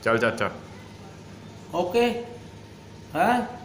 Ciao, ciao, ciao. Oke. Okay. Hah?